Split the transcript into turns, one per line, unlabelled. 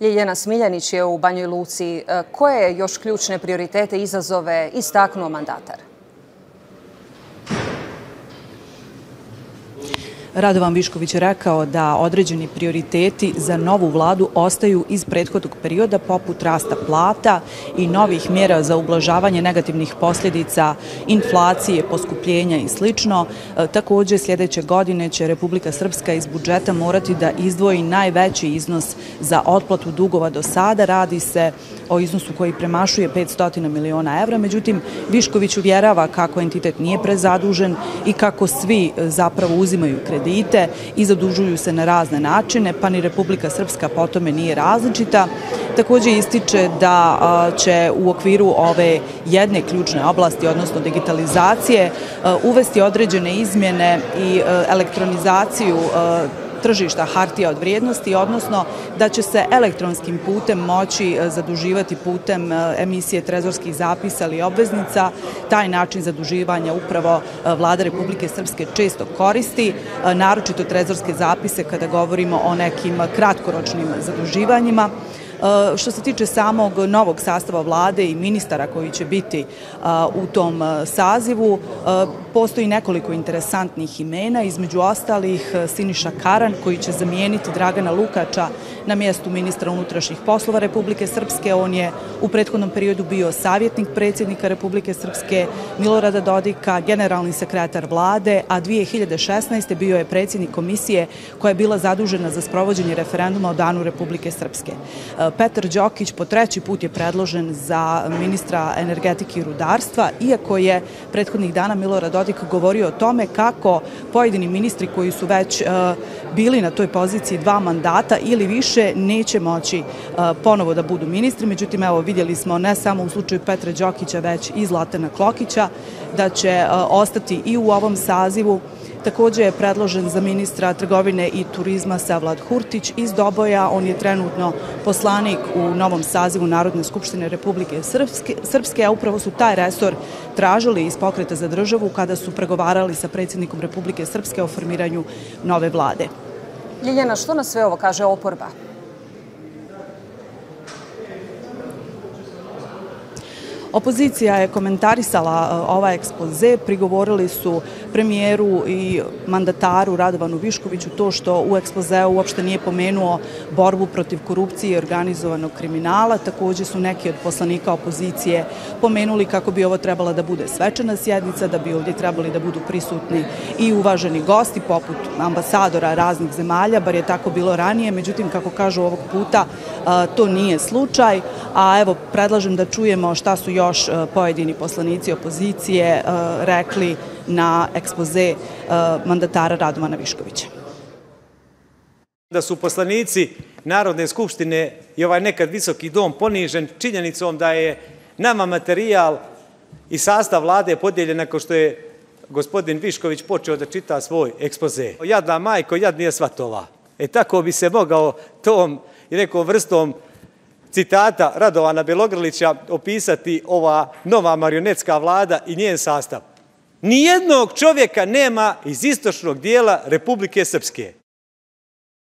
Ljeljena Smiljanić je u Banjoj Luci. E, koje je još ključne prioritete i izazove istaknuo mandatar?
Radovan Višković je rekao da određeni prioriteti za novu vladu ostaju iz prethodnog perioda poput rasta plata i novih mjera za ublažavanje negativnih posljedica inflacije, poskupljenja i sl. E, također sljedeće godine će Republika Srpska iz budžeta morati da izdvoji najveći iznos za otplatu dugova do sada. Radi se o iznosu koji premašuje 500 miliona evra. Međutim, Višković uvjerava kako entitet nije prezadužen i kako svi e, zapravo uzimaju uzimaju kredite i zadužuju se na razne načine, pa ni Republika Srpska po tome nije različita. Također ističe da će u okviru ove jedne ključne oblasti, odnosno digitalizacije, uvesti određene izmjene i elektronizaciju tržišta hartija od vrijednosti, odnosno da će se elektronskim putem moći e, zaduživati putem e, emisije trezorskih zapisa ili obveznica. Taj način zaduživanja upravo e, vlada Republike Srpske često koristi, naročito trezorske zapise kada govorimo o nekim kratkoročnim zaduživanjima. E, što se tiče samog novog sastava vlade i ministara koji će biti e, u tom e, sazivu, postoji nekoliko interesantnih imena, između ostalih Siniša Karan koji će zamijeniti Dragana Lukača na mjestu ministra unutrašnjih poslova Republike Srpske. On je u prethodnom periodu bio savjetnik predsjednika Republike Srpske Milorada Dodika, generalni sekretar vlade, a 2016. bio je predsjednik komisije koja je bila zadužena za sprovođenje referenduma o danu Republike Srpske. Petar Đokić po treći put je predložen za ministra energetike i rudarstva, iako je prethodnih dana Milorad Dodik govorio o tome kako pojedini ministri koji su već e, bili na toj poziciji dva mandata ili više neće moći e, ponovo da budu ministri. Međutim, evo vidjeli smo ne samo u slučaju Petra Đokića, već i Zlatana Klokića, da će e, ostati i u ovom sazivu. Također je predložen za ministra trgovine i turizma Savlad Hurtić iz Doboja. On je trenutno poslanik u novom sazivu Narodne skupštine Republike Srpske, a upravo su taj resor tražili iz pokreta za državu kada su pregovarali sa predsjednikom Republike Srpske o formiranju nove vlade.
Ljiljana, što na sve ovo kaže oporba?
Opozicija je komentarisala ova ekspoze, prigovorili su premijeru i mandataru Radovanu Viškoviću to što u ekspozeu uopšte nije pomenuo borbu protiv korupcije i organizovanog kriminala. Također su neki od poslanika opozicije pomenuli kako bi ovo trebala da bude svečana sjednica, da bi ovdje trebali da budu prisutni i uvaženi gosti poput ambasadora raznih zemalja, bar je tako bilo ranije. Međutim, kako kažu ovog puta, e, to nije slučaj. A evo, predlažem da čujemo šta su još još e, pojedini poslanici opozicije e, rekli na ekspoze e, mandatara Radovana Viškovića.
Da su poslanici Narodne skupštine i ovaj nekad visoki dom ponižen činjenicom da je nama materijal i sastav vlade podijeljen nakon što je gospodin Višković počeo da čita svoj ekspoze. Jadna majko, jad nije svatova. E tako bi se mogao tom i nekom vrstom citata Radovana Belogrlića opisati ova nova marionetska vlada i njen sastav. Nijednog čovjeka nema iz istočnog dijela Republike Srpske.